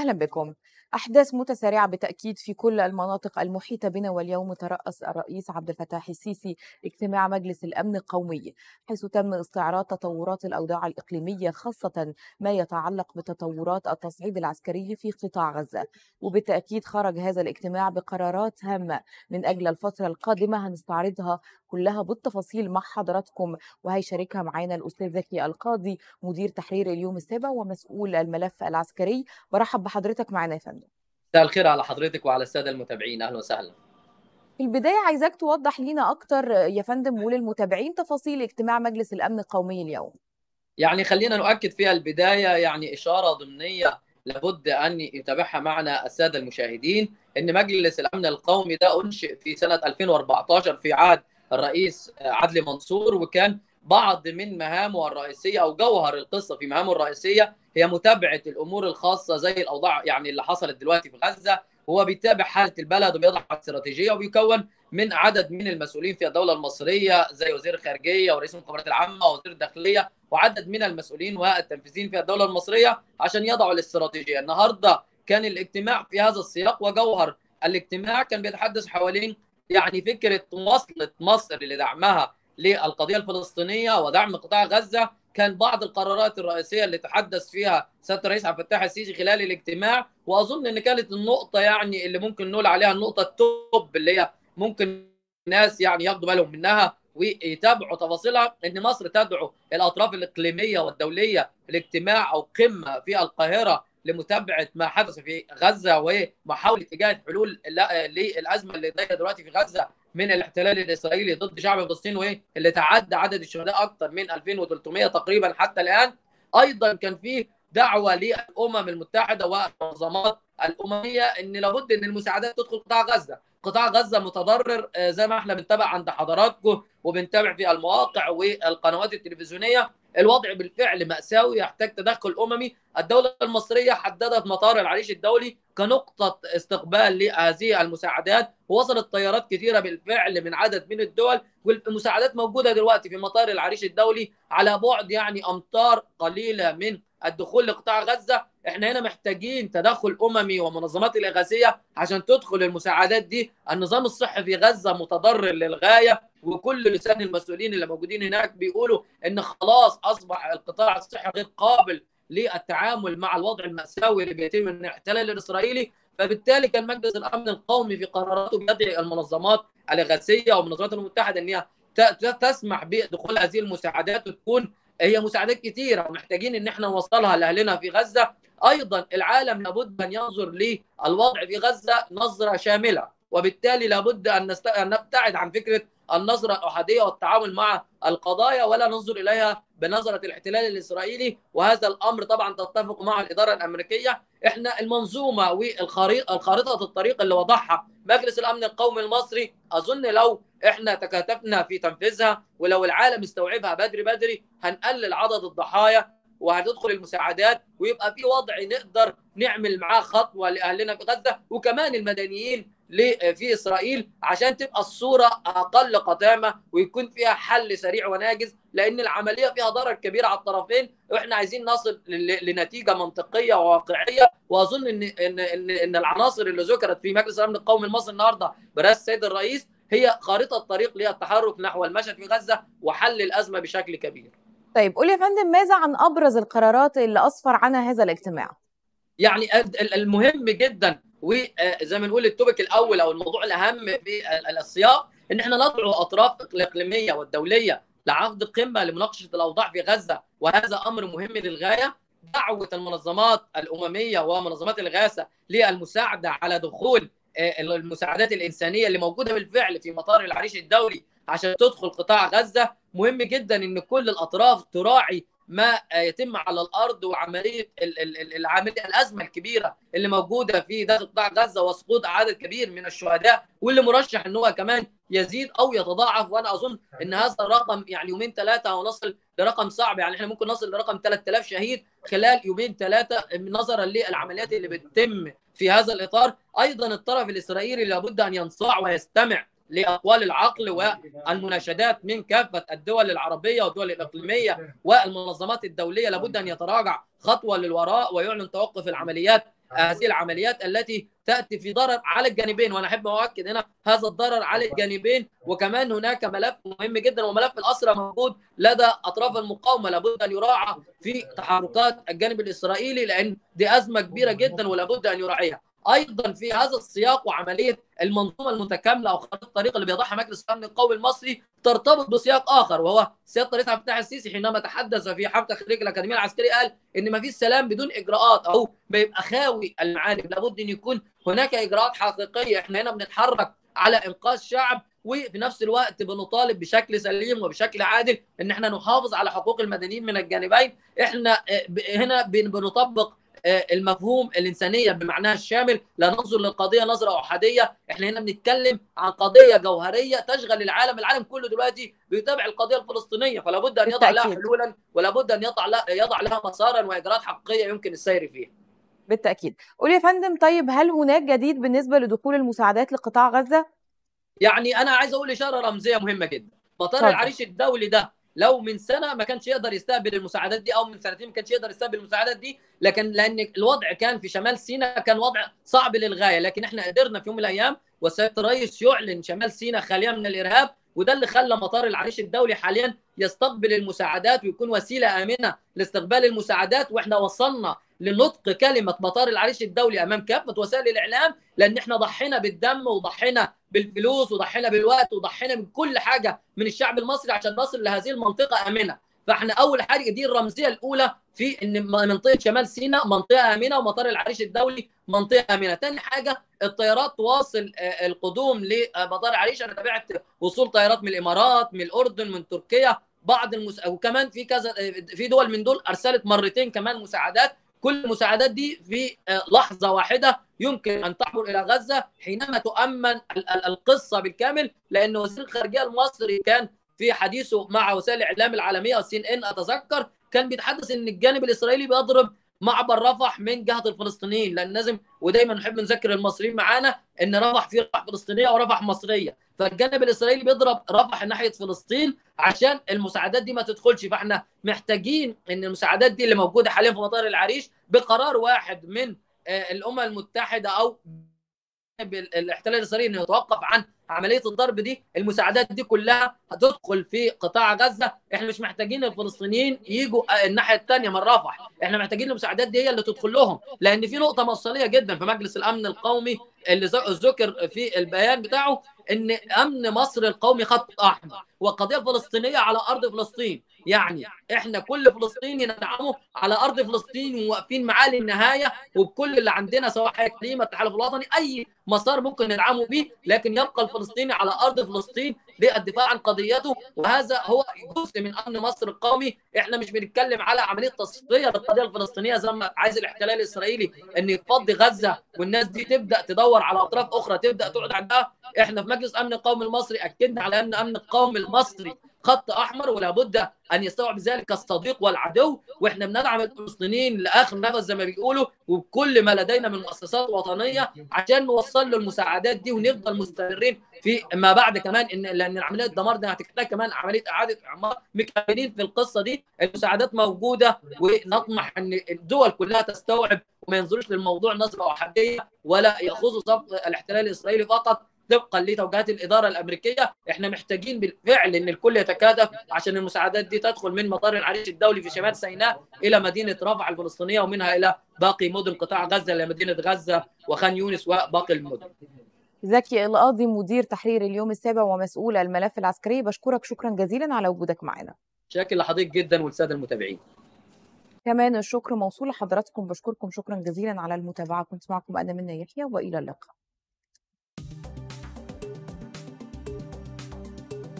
أهلا بكم. أحداث متسارعة بالتأكيد في كل المناطق المحيطة بنا واليوم ترأس الرئيس عبد الفتاح السيسي اجتماع مجلس الأمن القومي حيث تم استعراض تطورات الأوضاع الإقليمية خاصة ما يتعلق بتطورات التصعيد العسكري في قطاع غزة. وبالتأكيد خرج هذا الاجتماع بقرارات هامة من أجل الفترة القادمة هنستعرضها كلها بالتفاصيل مع حضراتكم. وهيشاركها معانا الأستاذ زكي القاضي مدير تحرير اليوم السابع ومسؤول الملف العسكري. برحب بحضرتك معنا فندم. مساء الخير على حضرتك وعلى السادة المتابعين. أهلا وسهلا. في البداية عايزاك توضح لينا أكتر يا فندم وللمتابعين تفاصيل اجتماع مجلس الأمن القومي اليوم. يعني خلينا نؤكد فيها البداية يعني إشارة ضمنية لابد أن يتابعها معنا السادة المشاهدين إن مجلس الأمن القومي ده أنشئ في سنة 2014 في عهد الرئيس عدلي منصور وكان بعض من مهامه الرئيسية أو جوهر القصة في مهامه الرئيسية هي متابعة الأمور الخاصة زي الأوضاع يعني اللي حصلت دلوقتي في غزة. هو بيتابع حالة البلد وبيضع استراتيجية وبيكون من عدد من المسؤولين في الدولة المصرية زي وزير الخارجيه ورئيس المخابرات العامة ووزير الداخلية وعدد من المسؤولين والتنفيذيين في الدولة المصرية عشان يضعوا الاستراتيجية. النهارده كان الاجتماع في هذا السياق وجوهر الاجتماع كان بيتحدث حوالين يعني فكرة مواصله مصر لدعمها للقضية الفلسطينية ودعم قطاع غزة. كان بعض القرارات الرئيسية اللي تحدث فيها سيادة الرئيس عبد الفتاح السيسي خلال الاجتماع وأظن إن كانت النقطة يعني اللي ممكن نقول عليها النقطة التوب اللي هي ممكن الناس يعني ياخدوا بالهم منها ويتابعوا تفاصيلها إن مصر تدعو الأطراف الإقليمية والدولية لاجتماع أو قمة في القاهرة لمتابعة ما حدث في غزة ومحاولة إيجاد حلول للأزمة اللي دلوقتي في غزة. من الاحتلال الإسرائيلي ضد شعب فلسطين واللي تعدى عدد الشهداء أكثر من 2300 تقريبا حتى الآن. أيضا كان في دعوة للأمم المتحدة والمنظمات الأممية إن لابد إن المساعدات تدخل قطاع غزة. قطاع غزة متضرر زي ما إحنا بنتابع عند حضراتكم وبنتابع في المواقع والقنوات التلفزيونية. الوضع بالفعل مأساوي يحتاج تدخل أممي. الدولة المصرية حددت مطار العريش الدولي كنقطة استقبال لهذه المساعدات. ووصلت طيارات كثيرة بالفعل من عدد من الدول والمساعدات موجودة دلوقتي في مطار العريش الدولي على بعد يعني أمتار قليلة من الدخول لقطاع غزة. إحنا هنا محتاجين تدخل أممي ومنظمات الإغاثية عشان تدخل المساعدات دي. النظام الصحي في غزة متضرر للغاية. وكل لسان المسؤولين اللي موجودين هناك بيقولوا إن خلاص أصبح القطاع الصحي غير قابل للتعامل مع الوضع المأساوي اللي بيتم من الاحتلال الإسرائيلي فبالتالي كان مجلس الأمن القومي في قراراته بيدعي المنظمات الاغاثيه والمنظمات المتحدة إن هي تسمح بدخول هذه المساعدات وتكون هي مساعدات كثيره ومحتاجين إن إحنا نوصلها لأهلنا في غزة أيضا العالم لابد أن ينظر للوضع في غزة نظرة شاملة وبالتالي لابد. أن نبتعد عن فكرة النظرة الأحادية والتعامل مع القضايا ولا ننظر إليها بنظرة الاحتلال الإسرائيلي. وهذا الأمر طبعا تتفق مع الإدارة الأمريكية. إحنا المنظومة والخريطه الطريق اللي وضعها مجلس الأمن القومي المصري أظن لو إحنا تكاتفنا في تنفيذها ولو العالم استوعبها بدري بدري هنقلل عدد الضحايا وهتدخل المساعدات ويبقى في وضع نقدر نعمل معاه خطوة لأهلنا في غزة وكمان المدنيين في إسرائيل عشان تبقى الصورة أقل قتامه ويكون فيها حل سريع وناجز لأن العملية فيها ضرر كبير على الطرفين وإحنا عايزين نصل لنتيجة منطقية وواقعية وأظن ان ان ان, إن العناصر اللي ذكرت في مجلس الأمن القومي المصري النهارده برئاسة السيد الرئيس هي خارطة طريق للتحرك نحو المشهد في غزة وحل الأزمة بشكل كبير. طيب قول يا فندم ماذا عن أبرز القرارات اللي اسفر عنها هذا الاجتماع؟ يعني المهم جدا وزي ما نقول التوبك الأول أو الموضوع الأهم في السياق إن إحنا ندعو اطراف الإقليمية والدولية لعقد قمة لمناقشة الأوضاع في غزة وهذا أمر مهم للغاية. دعوة المنظمات الأممية ومنظمات الاغاثه للمساعدة على دخول المساعدات الإنسانية اللي موجودة بالفعل في مطار العريش الدولي عشان تدخل قطاع غزة. مهم جدا إن كل الأطراف تراعي ما يتم على الأرض وعملية العملية الأزمة الكبيرة اللي موجودة في داخل قطاع غزة وسقوط عدد كبير من الشهداء واللي مرشح إن هو كمان يزيد أو يتضاعف. وأنا أظن إن هذا الرقم يعني يومين ثلاثة ونصل لرقم صعب. يعني إحنا ممكن نصل لرقم 3000 شهيد خلال يومين ثلاثة نظرا للعمليات اللي بتتم في هذا الإطار. أيضا الطرف الإسرائيلي لابد أن ينصاع ويستمع لأقوال العقل والمناشدات من كافة الدول العربية والدول الإقليمية والمنظمات الدولية لابد أن يتراجع خطوة للوراء ويعلن توقف العمليات هذه العمليات التي تأتي في ضرر على الجانبين. وأنا أحب أؤكد هنا هذا الضرر على الجانبين. وكمان هناك ملف مهم جدا وملف الأسرى موجود لدى أطراف المقاومة لابد أن يراعى في تحركات الجانب الإسرائيلي لأن دي أزمة كبيرة جدا ولابد أن يراعيها. أيضا في هذا السياق وعملية المنظومة المتكاملة أو خريطه الطريق اللي بيضعها مجلس الامن القومي المصري ترتبط بسياق آخر وهو سياده الرئيس عبد الفتاح السيسي حينما تحدث في حفل تخريج الأكاديمية العسكريه قال إن ما فيش سلام بدون إجراءات أو بيبقى خاوي المعالم لابد أن يكون هناك إجراءات حقيقية. إحنا هنا بنتحرك على إنقاذ شعب وفي نفس الوقت بنطالب بشكل سليم وبشكل عادل إن إحنا نحافظ على حقوق المدنيين من الجانبين. إحنا هنا بنطبق المفهوم الإنسانية بمعناها الشامل لا ننظر للقضية نظرة أحادية. إحنا هنا بنتكلم عن قضية جوهرية تشغل العالم العالم كله دلوقتي بيتابع القضية الفلسطينية فلا بد أن يضع لها حلولا ولا بد أن يضع لها يضع لها مسارا وإجراءات حقيقية يمكن السير فيها. بالتأكيد. قول يا فندم طيب هل هناك جديد بالنسبة لدخول المساعدات لقطاع غزة؟ يعني أنا عايز أقول إشارة رمزية مهمة جدا. مطار العريش الدولي ده لو من سنة ما كانش يقدر يستقبل المساعدات دي أو من سنتين ما كانش يقدر يستقبل المساعدات دي لكن لأن الوضع كان في شمال سيناء كان وضع صعب للغاية. لكن إحنا قدرنا في يوم من الأيام وسياده الرئيس يعلن شمال سيناء خاليه من الإرهاب وده اللي خلى مطار العريش الدولي حاليا يستقبل المساعدات ويكون وسيلة آمنة لاستقبال المساعدات وإحنا وصلنا لنطق كلمة مطار العريش الدولي أمام كافة وسائل الإعلام لأن إحنا ضحينا بالدم وضحينا بالفلوس وضحينا بالوقت وضحينا من كل حاجة من الشعب المصري عشان نصل لهذه المنطقة آمنة. فإحنا أول حاجة دي الرمزية الأولى في إن منطقة شمال سيناء منطقة آمنة ومطار العريش الدولي منطقة آمنة. ثاني حاجة الطيارات تواصل القدوم لمطار العريش. أنا تابعت وصول طيارات من الإمارات من الأردن من تركيا بعض المس... وكمان في كذا في دول من دول أرسلت مرتين كمان مساعدات كل المساعدات دي في لحظة واحدة يمكن أن تعبر إلى غزة حينما تؤمن القصة بالكامل لأن وزير الخارجية المصري كان في حديثه مع وسائل الإعلام العالمية السي إن إن أتذكر كان بيتحدث إن الجانب الإسرائيلي بيضرب معبر رفح من جهة الفلسطينيين لأن لازم ودايما نحب نذكر المصريين معانا إن رفح في رفح فلسطينية ورفح مصرية. فالجانب الإسرائيلي بيضرب رفح ناحية فلسطين عشان المساعدات دي ما تدخلش. فإحنا محتاجين إن المساعدات دي اللي موجودة حاليا في مطار العريش بقرار واحد من الأمم المتحدة أو الاحتلال الإسرائيلي إنه يتوقف عن عملية الضرب دي المساعدات دي كلها هتدخل في قطاع غزة. إحنا مش محتاجين الفلسطينيين يجوا الناحية الثانية من رفح إحنا محتاجين المساعدات دي هي اللي تدخل لهم. لأن في نقطة مفصليه جدا في مجلس الأمن القومي اللي ذكر في البيان بتاعه إن أمن مصر القومي خط أحمر وقضية فلسطينية على أرض فلسطين. يعني إحنا كل فلسطيني ندعمه على أرض فلسطين وواقفين معاه للنهاية. وبكل اللي عندنا سواء حياه كريمة التحالف الوطني أي مسار ممكن ندعمه به لكن يبقى الفلسطيني على أرض فلسطين للدفاع عن قضيته وهذا هو جزء من أمن مصر القومي. إحنا مش بنتكلم على عملية تصفية للقضية الفلسطينية زي ما عايز الاحتلال الإسرائيلي إن يفضي غزة والناس دي تبدأ تدور على أطراف أخرى تبدأ تقعد عندها. إحنا في مجلس أمن القومي المصري أكدنا على أن أمن القومي المصري خط أحمر ولا بد أن يستوعب ذلك الصديق والعدو. وإحنا بندعم الفلسطينيين لآخر نفس زي ما بيقولوا وبكل ما لدينا من مؤسسات وطنية عشان نوصل له المساعدات دي ونفضل مستمرين في ما بعد كمان ان لأن عمليه الدمار دي هتحتاج كمان عملية إعادة إعمار مكملين في القصة دي. المساعدات موجودة ونطمح إن الدول كلها تستوعب وما ينظروش للموضوع نظره احاديه ولا ياخذوا صف الاحتلال الإسرائيلي فقط. طبقا لتوجيهات الإدارة الأمريكية إحنا محتاجين بالفعل إن الكل يتكاتف عشان المساعدات دي تدخل من مطار العريش الدولي في شمال سيناء إلى مدينة رفح الفلسطينية ومنها إلى باقي مدن قطاع غزة إلى مدينة غزة وخان يونس وباقي المدن. زكي القاضي مدير تحرير اليوم السابع ومسؤول الملف العسكري بشكرك شكرا جزيلا على وجودك معنا. شاكر لحضرتك جدا والساده المتابعين. كمان الشكر موصول لحضراتكم بشكركم شكرا جزيلا على المتابعة كنت معكم أنا منى يحيى وإلى اللقاء.